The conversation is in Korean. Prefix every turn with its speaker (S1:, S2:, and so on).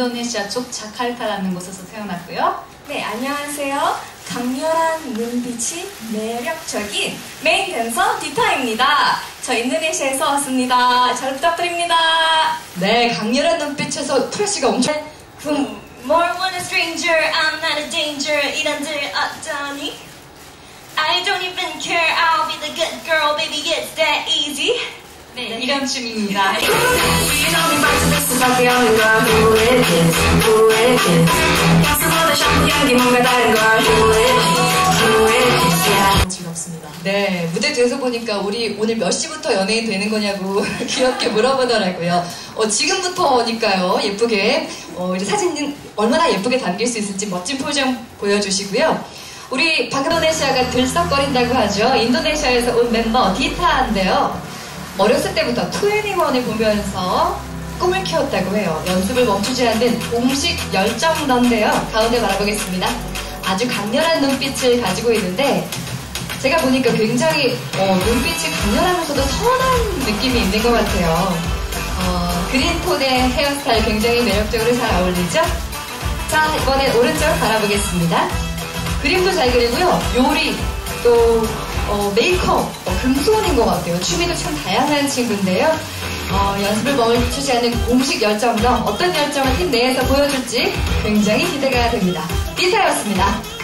S1: 인도네시아 족 자카르타라는 곳에서 태어났고요.
S2: 네, 안녕하세요. 강렬한 눈빛이 매력적인 메인 댄서 디타입니다. 저 인도네시아에서 왔습니다. 잘 부탁드립니다.
S3: 네, 강렬한 눈빛에서 프레시가 엄청
S2: 음, More when a stranger, I'm not a danger. 이런들 어쩌니? I don't even care, I'll be the good girl, baby, it's that easy.
S1: 네, 이름춤입니다.
S2: The only girl who it is, who it is. 약속보다 샴푸 향기 뭔가 다른 걸 who it is, who. 즐겁습니다.
S3: 네, 무대 뒤에서 보니까 우리 오늘 몇 시부터 연예인 되는 거냐고 귀엽게 물어보더라고요. 어, 지금부터니까요, 예쁘게, 어, 이제 사진 얼마나 예쁘게 담길 수 있을지 멋진 표정 보여주시고요. 우리 방금 인도네시아가 들썩거린다고 하죠. 인도네시아에서 온 멤버 디타인데요. 어렸을 때부터 투애니원을 보면서 꿈을 키웠다고 해요. 연습을 멈추지 않는 공식 열정넌데요. 가운데 바라보겠습니다. 아주 강렬한 눈빛을 가지고 있는데 제가 보니까 굉장히 어, 눈빛이 강렬하면서도 선한 느낌이 있는 것 같아요. 어, 그린 톤의 헤어스타일 굉장히 매력적으로 잘 어울리죠? 자, 이번엔 오른쪽 바라보겠습니다. 그림도 잘 그리고요. 요리, 또 어, 메이크업, 어, 금손인 것 같아요. 취미도 참 다양한 친구인데요. 어, 연습을 멈추지 않는 공식 열정과 어떤 열정을 팀 내에서 보여줄지 굉장히 기대가 됩니다. 이사였습니다.